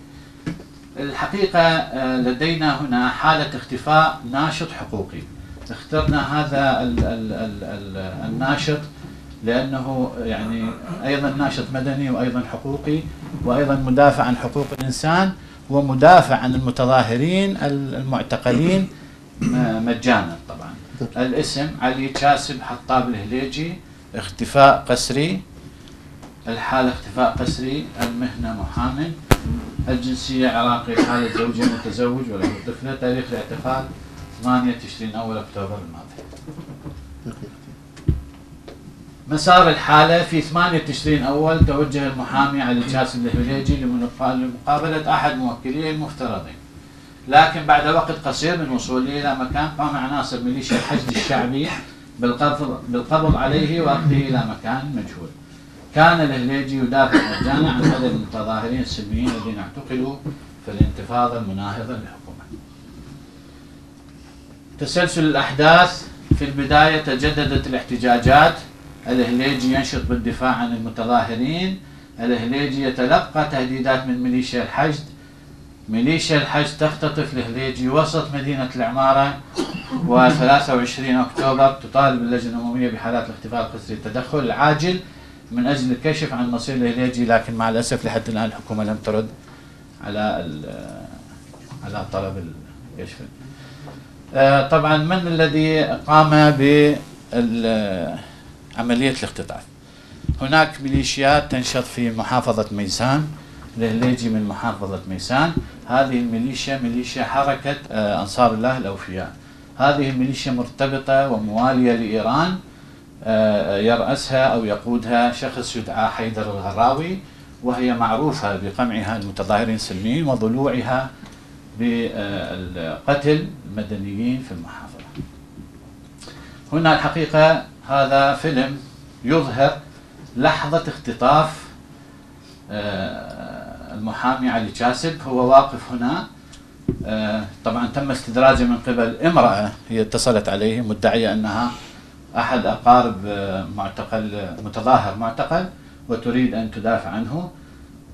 الحقيقة آه، لدينا هنا حالة اختفاء ناشط حقوقي. اخترنا هذا ال ال ال ال الناشط لأنه يعني أيضا ناشط مدني وأيضا حقوقي وأيضا مدافع عن حقوق الإنسان ومدافع عن المتظاهرين المعتقلين مجانا طبعا. الاسم علي كاسب حطاب الهليجي اختفاء قسري. الحالة اختفاء قسري المهنة محامٍ الجنسية عراقي حالة زوجي متزوج وله طفلة تاريخ الاعتقال 8 تشرين أول أكتوبر الماضي. مسار الحالة في 8 تشرين أول توجه المحامي علي جاسم الهليجي لمقابلة أحد موكليه المفترضين. لكن بعد وقت قصير من وصوله إلى مكان قام عناصر ميليشيا الحشد الشعبي بالقبض, بالقبض عليه وأخذه إلى مكان مجهول. كان الهليجي يدافع مجانا عن عدد المتظاهرين السلميين الذين اعتقلوا في الانتفاضة المناهضة للحكومة. تسلسل الأحداث في البداية تجددت الاحتجاجات. الهليجي ينشط بالدفاع عن المتظاهرين. الهليجي يتلقى تهديدات من ميليشيا الحشد. ميليشيا الحشد تختطف. الهليجي وسط مدينة العمارة. و23 أكتوبر تطالب اللجنة الأممية بحالات الاختفاء القسري التدخل العاجل. من أجل الكشف عن مصير الهليجي لكن مع الأسف لحد الآن الحكومة لم ترد على على طلب الكشف. آه، طبعا من الذي قام بعملية الاختطاف هناك ميليشيات تنشط في محافظة ميسان. الهليجي من محافظة ميسان. هذه الميليشيا ميليشيا حركة آه، أنصار الله الأوفياء. هذه الميليشيا مرتبطة وموالية لإيران. يرأسها أو يقودها شخص يدعى حيدر الغراوي وهي معروفة بقمعها المتظاهرين السلميين وضلوعها بقتل المدنيين في المحافظة. هنا الحقيقة هذا فيلم يظهر لحظة اختطاف آه، المحامي علي كاسب هو واقف هنا آه، طبعا تم استدراجه من قبل امرأة هي اتصلت عليه مدعية أنها أحد أقارب آه، معتقل متظاهر معتقل وتريد أن تدافع عنه.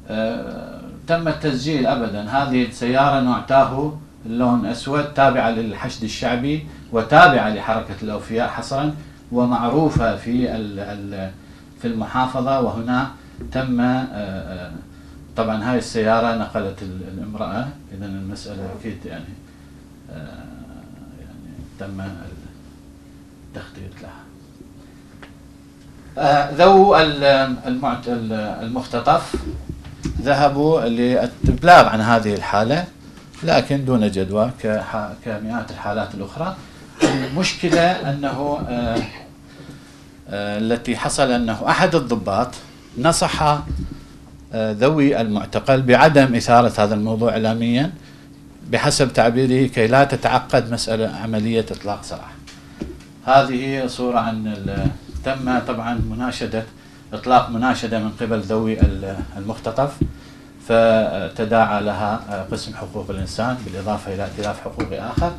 آه، تم التسجيل أبدا. هذه السيارة نوع تاهو اللون أسود تابعة للحشد الشعبي وتابعة لحركة الأوفياء حصرا ومعروفة في في المحافظة. وهنا تم آه، طبعا هاي السيارة نقلت الامرأة. إذا المسألة أكيد يعني يعني تم التخطيط لها. آه، ذو المختطف. ذهبوا للإبلاغ عن هذه الحالة لكن دون جدوى كمئات الحالات الأخرى. المشكلة أنه آه، آه، التي حصل أنه أحد الضباط نصح ذوي المعتقل بعدم إثارة هذا الموضوع إعلاميا بحسب تعبيره كي لا تتعقد مسألة عملية إطلاق سراح هذه صورة عن تم طبعا مناشدة إطلاق مناشدة من قبل ذوي المختطف فتداعى لها قسم حقوق الإنسان بالإضافة إلى ائتلاف حقوقي آخر.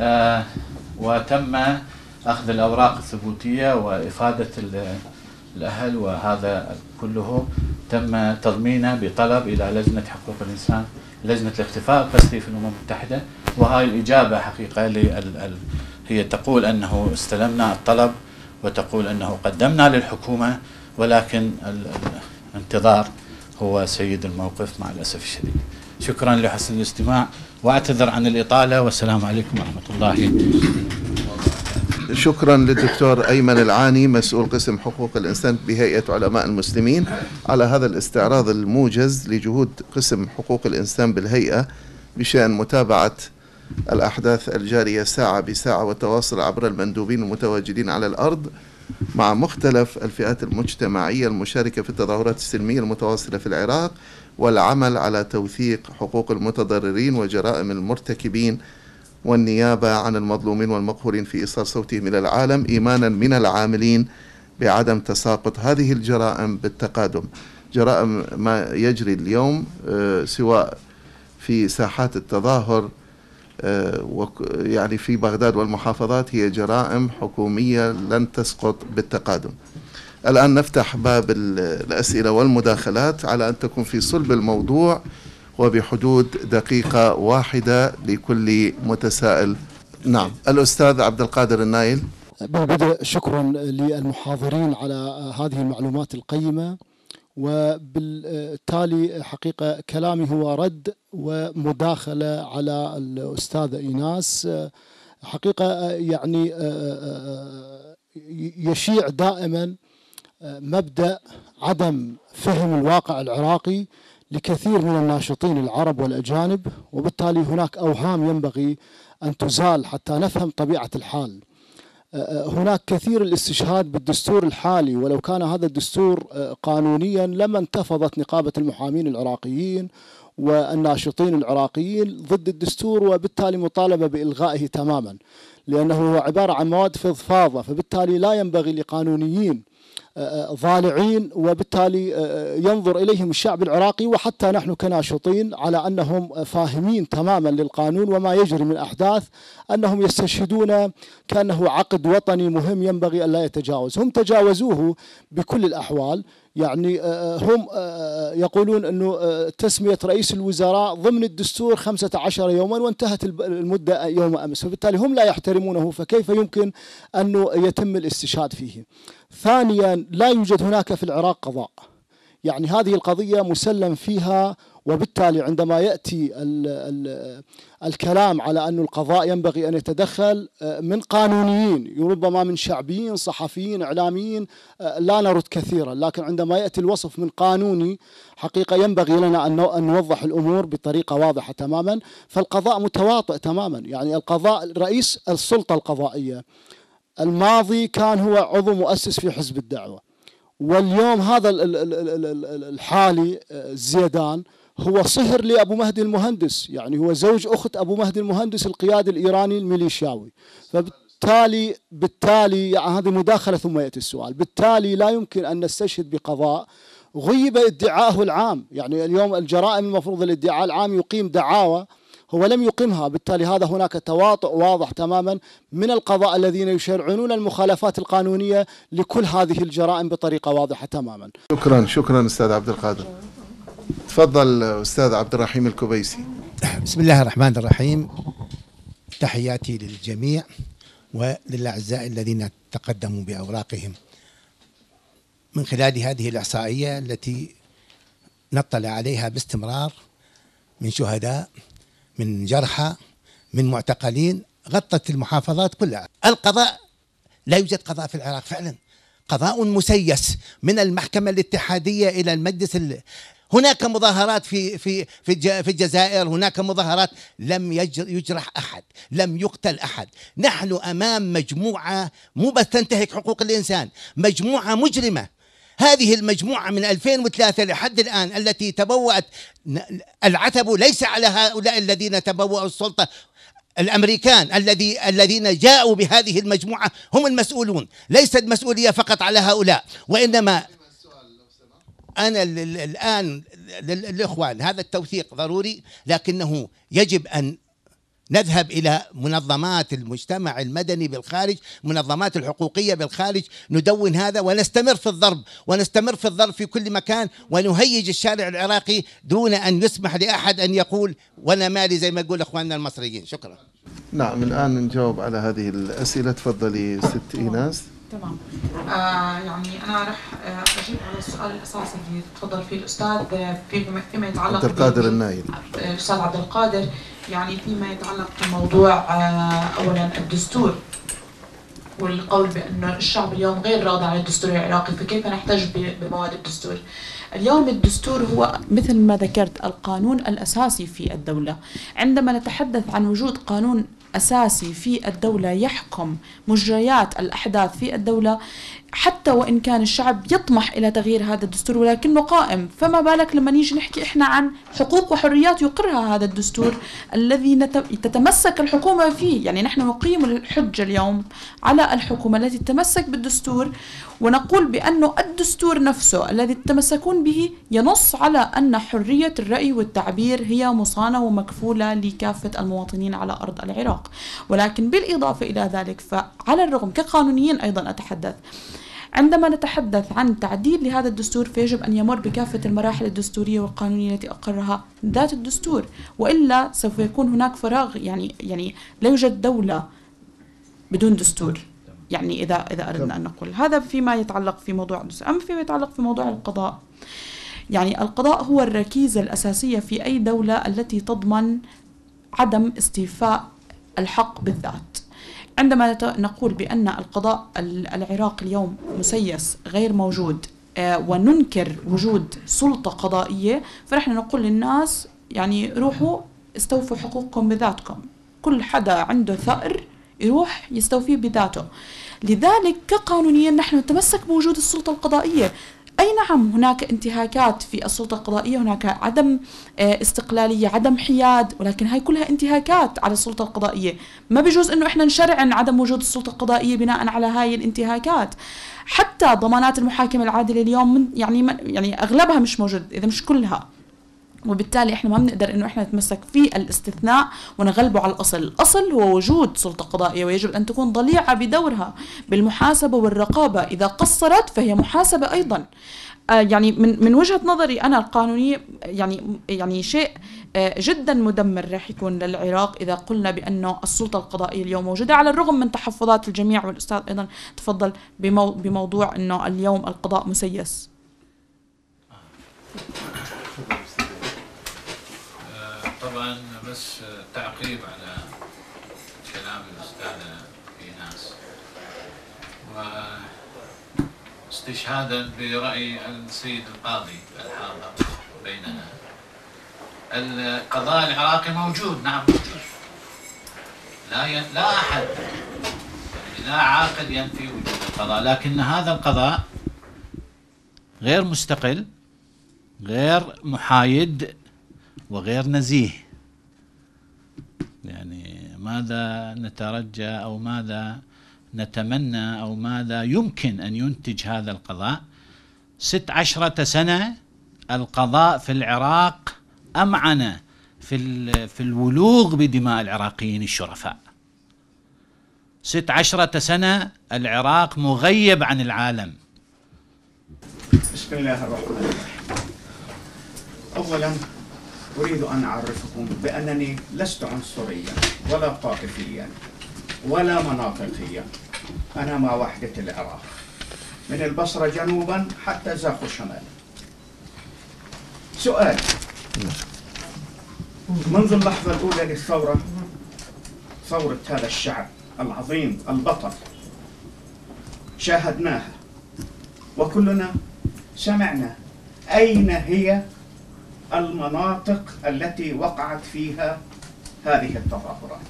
آه، وتم أخذ الأوراق الثبوتية وإفادة الأهل وهذا كله. تم تضمينه بطلب إلى لجنة حقوق الإنسان لجنة الاختفاء قصدي في الأمم المتحدة. وهاي الإجابة حقيقة لل هي تقول أنه استلمنا الطلب وتقول أنه قدمنا للحكومة ولكن الانتظار هو سيد الموقف مع الأسف الشديد. شكرا لحسن الاستماع وأعتذر عن الإطالة والسلام عليكم ورحمة الله. شكرا للدكتور أيمن العاني مسؤول قسم حقوق الإنسان بهيئة علماء المسلمين على هذا الاستعراض الموجز لجهود قسم حقوق الإنسان بالهيئة بشأن متابعة الأحداث الجارية ساعة بساعة والتواصل عبر المندوبين المتواجدين على الأرض مع مختلف الفئات المجتمعية المشاركة في التظاهرات السلمية المتواصلة في العراق والعمل على توثيق حقوق المتضررين وجرائم المرتكبين والنيابة عن المظلومين والمقهورين في إيصال صوتهم إلى العالم إيمانا من العاملين بعدم تساقط هذه الجرائم بالتقادم. جرائم ما يجري اليوم آه، سواء في ساحات التظاهر يعني في بغداد والمحافظات هي جرائم حكومية لن تسقط بالتقادم. الآن نفتح باب الأسئلة والمداخلات على أن تكون في صلب الموضوع وبحدود دقيقة واحدة لكل متسائل نعم الأستاذ عبد القادر النايل. بالبدء شكرا للمحاضرين على هذه المعلومات القيمة. وبالتالي حقيقة كلامي هو رد ومداخلة على الأستاذة إيناس. حقيقة يعني يشيع دائما مبدأ عدم فهم الواقع العراقي لكثير من الناشطين العرب والأجانب وبالتالي هناك أوهام ينبغي أن تزال حتى نفهم طبيعة الحال. هناك كثير الاستشهاد بالدستور الحالي ولو كان هذا الدستور قانونيا لما انتفضت نقابة المحامين العراقيين والناشطين العراقيين ضد الدستور وبالتالي مطالبة بإلغائه تماما لأنه هو عبارة عن مواد فضفاضة فبالتالي لا ينبغي لقانونيين ضالعين وبالتالي ينظر إليهم الشعب العراقي وحتى نحن كناشطين على أنهم فاهمين تماما للقانون وما يجري من أحداث أنهم يستشهدون كأنه عقد وطني مهم ينبغي الا يتجاوز، هم تجاوزوه بكل الأحوال. يعني هم يقولون أنه تسمية رئيس الوزراء ضمن الدستور 15 يوما وانتهت المدة يوم أمس. فبالتالي هم لا يحترمونه فكيف يمكن أنه يتم الاستشهاد فيه؟ ثانيا لا يوجد هناك في العراق قضاء. يعني هذه القضية مسلم فيها وبالتالي عندما يأتي ال ال الكلام على أن القضاء ينبغي أن يتدخل آه، من قانونيين ربما من شعبيين صحفيين إعلاميين آه، لا نرد كثيرا. لكن عندما يأتي الوصف من قانوني حقيقة ينبغي لنا أن نوضح الأمور بطريقة واضحة تماما. فالقضاء متواطئ تماما. يعني القضاء رئيس السلطة القضائية الماضي كان هو عضو مؤسس في حزب الدعوة. واليوم هذا الحالي آه، زيدان هو صهر لأبو مهدي المهندس يعني هو زوج أخت أبو مهدي المهندس القيادي الإيراني الميليشياوي. فبالتالي بالتالي يعني هذه مداخلة ثم يأتي السؤال. بالتالي لا يمكن أن نستشهد بقضاء غيب ادعاءه العام. يعني اليوم الجرائم المفروض الادعاء العام يقيم دعاوى هو لم يقمها بالتالي هذا هناك تواطؤ واضح تماما من القضاء الذين يشرعنون المخالفات القانونية لكل هذه الجرائم بطريقة واضحة تماما. شكرا شكرا أستاذ عبد القادر. تفضل أستاذ عبد الرحيم الكبيسي بسم الله الرحمن الرحيم. تحياتي للجميع وللأعزاء الذين تقدموا بأوراقهم. من خلال هذه الإحصائية التي نطلع عليها باستمرار من شهداء من جرحى من معتقلين غطت المحافظات كلها. القضاء لا يوجد قضاء في العراق فعلا. قضاء مسيس من المحكمة الاتحادية إلى المجلس هناك مظاهرات في في في في الجزائر هناك مظاهرات لم يجرح أحد لم يقتل أحد. نحن أمام مجموعة مو بس تنتهك حقوق الإنسان مجموعة مجرمة. هذه المجموعة من 2003 لحد الآن التي تبوأت العتب ليس على هؤلاء الذين تبوأوا السلطة. الأمريكان الذي الذين جاءوا بهذه المجموعة هم المسؤولون. ليست المسؤوليه فقط على هؤلاء وإنما أنا الآن للإخوان هذا التوثيق ضروري لكنه يجب أن نذهب إلى منظمات المجتمع المدني بالخارج منظمات الحقوقية بالخارج ندون هذا ونستمر في الضرب ونستمر في الضرب في كل مكان ونهيج الشارع العراقي دون أن يسمح لأحد أن يقول وأنا مالي زي ما يقول إخواننا المصريين. شكرا. نعم الآن نجاوب على هذه الأسئلة. تفضلي ست إيناس. تمام. آه يعني أنا رح آه أجيب على السؤال الأساسي اللي تفضل فيه الأستاذ آه، فيما يتعلق عبد القادر النايل. الاستاذ عبد القادر يعني فيما يتعلق بموضوع آه اولا الدستور والقول بأن الشعب اليوم غير راضي عن الدستور العراقي فكيف نحتج بمواد الدستور؟ اليوم الدستور هو مثل ما ذكرت القانون الأساسي في الدولة. عندما نتحدث عن وجود قانون أساسي في الدولة يحكم مجريات الأحداث في الدولة. حتى وإن كان الشعب يطمح إلى تغيير هذا الدستور ولكنه قائم. فما بالك لما نيجي نحكي إحنا عن حقوق وحريات يقرها هذا الدستور الذي تتمسك الحكومة فيه؟ يعني نحن نقيم الحجة اليوم على الحكومة التي تتمسك بالدستور ونقول بأن الدستور نفسه الذي تتمسكون به ينص على أن حرية الرأي والتعبير هي مصانة ومكفولة لكافة المواطنين على أرض العراق. ولكن بالإضافة إلى ذلك فعلى الرغم كقانونيين أيضا أتحدث عندما نتحدث عن تعديل لهذا الدستور فيجب أن يمر بكافة المراحل الدستورية والقانونية التي أقرها ذات الدستور. وإلا سوف يكون هناك فراغ يعني يعني لا يوجد دولة بدون دستور. يعني إذا إذا أردنا أن نقول. هذا فيما يتعلق في موضوع الدستور. أما فيما يتعلق في موضوع القضاء. يعني القضاء هو الركيزة الأساسية في أي دولة التي تضمن عدم استيفاء الحق بالذات. عندما نقول بأن القضاء ال- العراقي اليوم مسيس غير موجود آه، وننكر وجود سلطة قضائية فنحن نقول للناس يعني روحوا استوفوا حقوقكم بذاتكم. كل حدا عنده ثأر يروح يستوفيه بذاته. لذلك كقانونيا نحن نتمسك بوجود السلطة القضائية. أي نعم هناك انتهاكات في السلطة القضائية هناك عدم آه، استقلالية عدم حياد ولكن هاي كلها انتهاكات على السلطة القضائية. ما بيجوز أنه إحنا نشرعن عدم وجود السلطة القضائية بناء على هاي الانتهاكات. حتى ضمانات المحاكمة العادلة اليوم من يعني يعني أغلبها مش موجود إذا مش كلها. وبالتالي إحنا ما بنقدر إنه إحنا نتمسك في الاستثناء ونغلبه على الأصل، الأصل هو وجود سلطة قضائية ويجب أن تكون ضليعة بدورها بالمحاسبة والرقابة، إذا قصرت فهي محاسبة أيضا. آه يعني من من وجهة نظري أنا القانونية يعني يعني شيء آه جدا مدمر راح يكون للعراق إذا قلنا بأنه السلطة القضائية اليوم موجودة على الرغم من تحفظات الجميع والأستاذ أيضا تفضل بمو بموضوع إنه اليوم القضاء مسيس. طبعا بس تعقيب على كلام الأستاذة إيناس. واستشهادا برأي السيد القاضي الحاضر بيننا. القضاء العراقي موجود نعم موجود. لا ي... لا أحد لا عاقل ينفي وجود القضاء لكن هذا القضاء غير مستقل غير محايد وغير نزيه. ماذا نترجى أو ماذا نتمنى أو ماذا يمكن أن ينتج هذا القضاء؟ ست عشرة سنة القضاء في العراق أمعن في في الولوغ بدماء العراقيين الشرفاء. ست عشرة سنة العراق مغيب عن العالم. بسم الله الرحمن الرحيم. أولا أريد أن أعرفكم بأنني لست عنصريا ولا طائفيا ولا مناطقيا. أنا مع وحدة العراق. من البصرة جنوبا حتى زاخو شمالا سؤال. منذ اللحظة الأولى للثورة ثورة هذا الشعب العظيم البطل شاهدناها. وكلنا سمعنا أين هي المناطق التي وقعت فيها هذه التظاهرات.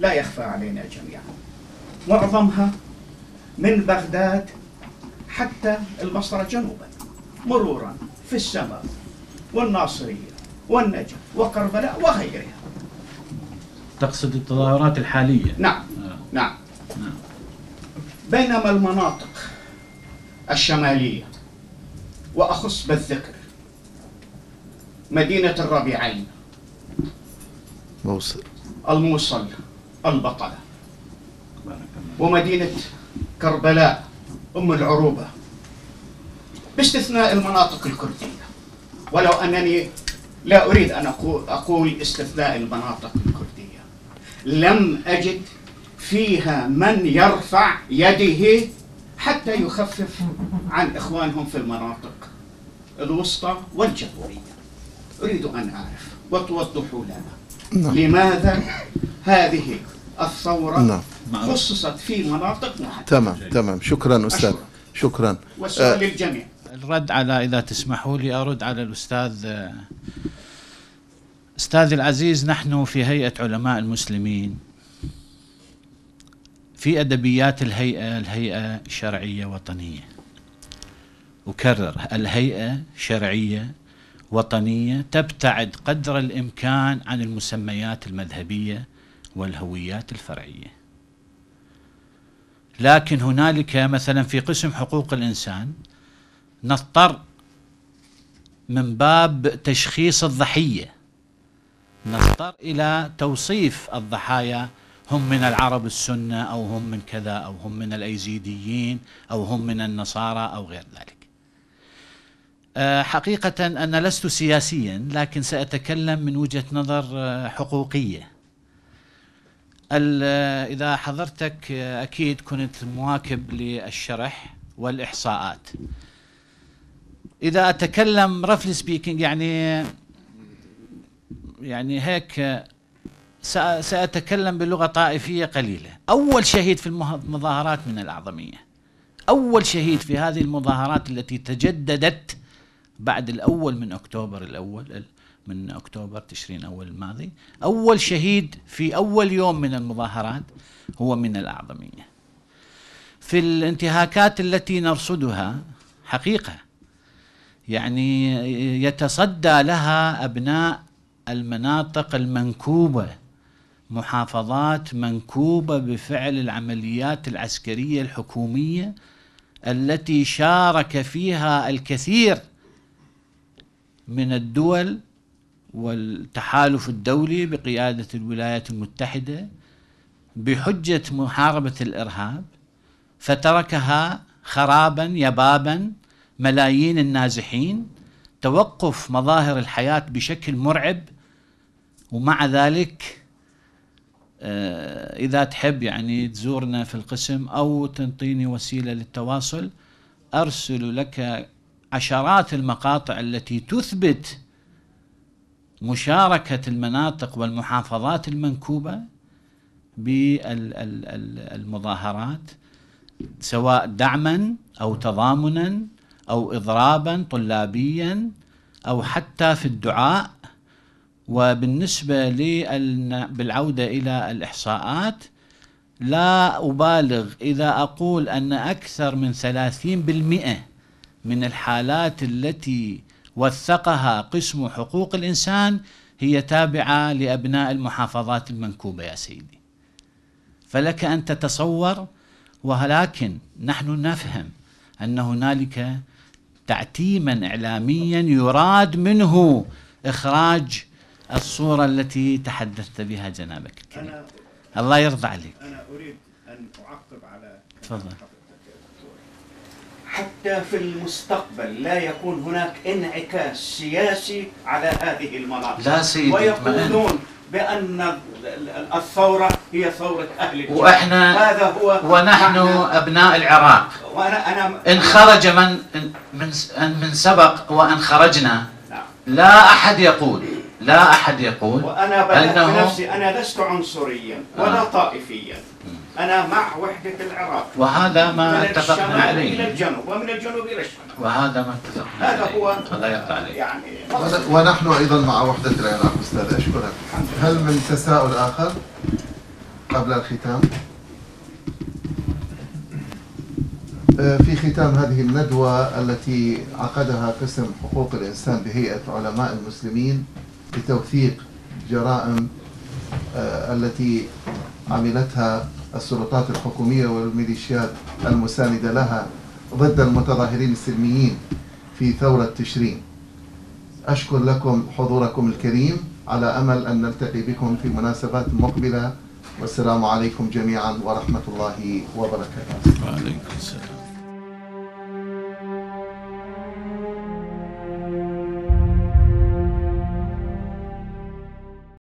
لا يخفى علينا جميعا. معظمها من بغداد حتى البصرة جنوبا مرورا في السماء والناصرية والنجف وكربلاء وغيرها. تقصد التظاهرات الحالية؟ نعم آه. نعم. نعم. بينما المناطق الشمالية وأخص بالذكر مدينة الربيعين موصل. الموصل البطلة. ومدينة كربلاء أم العروبة. باستثناء المناطق الكردية. ولو أنني لا أريد أن أقول, أقول استثناء المناطق الكردية. لم أجد فيها من يرفع يده حتى يخفف عن إخوانهم في المناطق الوسطى والجنوبية. أريد أن أعرف وتوضحوا لنا. نعم. لماذا هذه الثورة نعم. خصصت في مناطق محددة تمام تمام. شكرا أستاذ. أشكر. شكرا. والسؤال آه. للجميع. الرد على إذا تسمحوا لي أرد على الأستاذ أستاذ العزيز نحن في هيئة علماء المسلمين. في أدبيات الهيئة الهيئة شرعية وطنية. أكرر الهيئة شرعية وطنية تبتعد قدر الإمكان عن المسميات المذهبية والهويات الفرعية. لكن هنالك مثلا في قسم حقوق الإنسان نضطر من باب تشخيص الضحية نضطر إلى توصيف الضحايا هم من العرب السنة أو هم من كذا أو هم من الأيزيديين أو هم من النصارى أو غير ذلك. حقيقة أنا لست سياسيا لكن سأتكلم من وجهة نظر آه، حقوقية. آه، إذا حضرتك آه، أكيد كنت مواكب للشرح والإحصاءات. إذا أتكلم رفلي سبيكينج يعني يعني هيك سأ- سأتكلم بلغة طائفية قليلة. أول شهيد في المظاهرات من الأعظمية. أول شهيد في هذه المظاهرات التي تجددت بعد الأول من أكتوبر الأول ال- من أكتوبر تشرين أول الماضي أول شهيد في أول يوم من المظاهرات هو من الأعظمية. في الانتهاكات التي نرصدها حقيقة يعني يتصدى لها أبناء المناطق المنكوبة محافظات منكوبة بفعل العمليات العسكرية الحكومية التي شارك فيها الكثير من الدول والتحالف الدولي بقيادة الولايات المتحدة بحجة محاربة الإرهاب فتركها خرابا يبابا ملايين النازحين توقف مظاهر الحياة بشكل مرعب ومع ذلك آه، إذا تحب يعني تزورنا في القسم أو تنطيني وسيلة للتواصل أرسل لك عشرات المقاطع التي تثبت مشاركة المناطق والمحافظات المنكوبة بالمظاهرات سواء دعما أو تضامنا أو إضرابا طلابيا أو حتى في الدعاء. وبالنسبة بالعودة إلى الإحصاءات لا أبالغ إذا أقول أن أكثر من ثلاثين بالمئة من الحالات التي وثقها قسم حقوق الإنسان هي تابعة لأبناء المحافظات المنكوبة يا سيدي. فلك أن تتصور ولكن نحن نفهم أن هنالك تعتيما إعلاميا يراد منه إخراج الصورة التي تحدثت بها جنابك الكريم. الله يرضى عليك. أنا أريد أن أعقب على تفضل. حتى في المستقبل لا يكون هناك انعكاس سياسي على هذه المناطق. لا سيدي، ويقولون بأن ال- ال- الثورة هي ثورة أهل الجنوب وإحنا هذا هو ونحن أبناء العراق. وأنا أنا إن خرج من من من سبق وأن خرجنا نعم. لا أحد يقول لا أحد يقول وأنا بنفسي أنا لست عنصريا ولا آه. طائفيا. أنا مع وحدة العراق. وهذا ما من اتفقنا الشمال إلى عليه الجنوب ومن الجنوب إلى الشمال. وهذا ما اتفقنا هذا عليه. هو الله يرضى عليك. يعني ون- ونحن أيضا مع وحدة العراق أستاذ أشكرك هل من تساؤل آخر قبل الختام؟ آه، في ختام هذه الندوة التي عقدها قسم حقوق الإنسان بهيئة علماء المسلمين لتوثيق جرائم آه، التي عملتها السلطات الحكومية والميليشيات المساندة لها ضد المتظاهرين السلميين في ثورة تشرين. أشكر لكم حضوركم الكريم على أمل أن نلتقي بكم في مناسبات مقبلة. والسلام عليكم جميعا ورحمة الله وبركاته. وعليكم السلام.